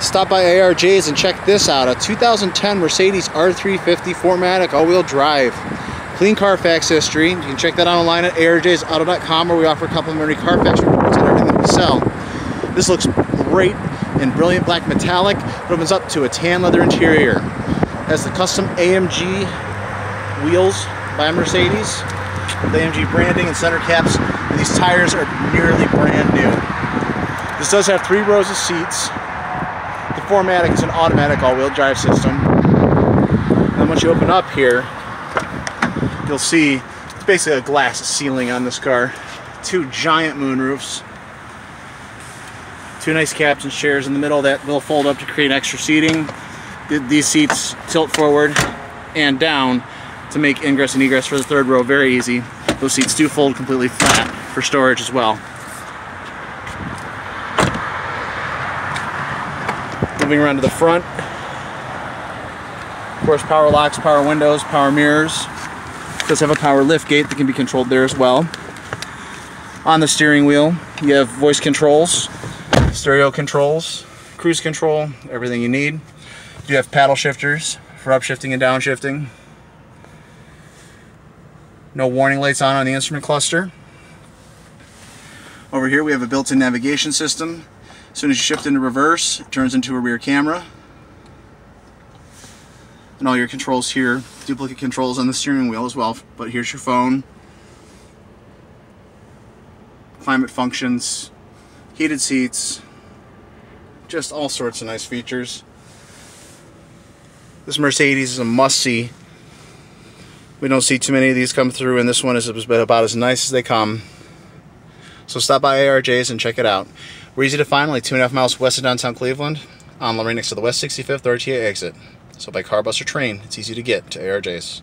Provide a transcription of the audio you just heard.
Stop by ARJ's and check this out. A 2010 Mercedes R350 4MATIC all-wheel drive. Clean Carfax history. You can check that out online at arjsauto.com where we offer complimentary Carfax reports on everything that we sell. This looks great in brilliant black metallic. It opens up to a tan leather interior. Has the custom AMG wheels by Mercedes with AMG branding and center caps. And these tires are nearly brand new. This does have three rows of seats. The 4MATIC is an automatic all-wheel drive system. And then once you open up here, you'll see it's basically a glass ceiling on this car. Two giant moonroofs. Two nice captain's chairs in the middle that will fold up to create extra seating. These seats tilt forward and down to make ingress and egress for the third row very easy. Those seats do fold completely flat for storage as well. Moving around to the front. Of course, power locks, power windows, power mirrors. It does have a power lift gate that can be controlled there as well. On the steering wheel, you have voice controls, stereo controls, cruise control, everything you need. You have paddle shifters for upshifting and downshifting. No warning lights on on the instrument cluster. Over here we have a built-in navigation system. As soon as you shift into reverse, it turns into a rear camera. And all your controls here, duplicate controls on the steering wheel as well. But here's your phone. Climate functions, heated seats, just all sorts of nice features. This Mercedes is a must-see. We don't see too many of these come through, and this one is about as nice as they come. So stop by ARJ's and check it out. We're easy to find, only two and a half miles west of downtown Cleveland, on the right next to the West 65th RTA exit. So by car, bus, or train, it's easy to get to ARJ's.